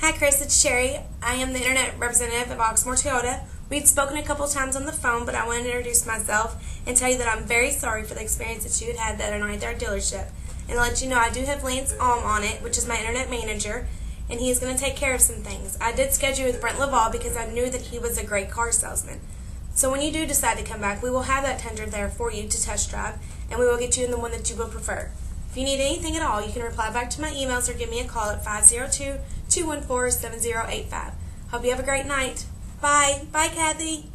Hi, Chris. It's Sherry. I am the internet representative of Oxmoor Toyota. We've spoken a couple times on the phone, but I want to introduce myself and tell you that I'm very sorry for the experience that you had had that night at our dealership. And to let you know, I do have Lance Alm on it, which is my internet manager, and he is going to take care of some things. I did schedule with Brent Laval because I knew that he was a great car salesman. So when you do decide to come back, we will have that Tundra there for you to test drive, and we will get you in the one that you will prefer. If you need anything at all, you can reply back to my emails or give me a call at 502 214 7085. Hope you have a great night. Bye. Bye, Kathy.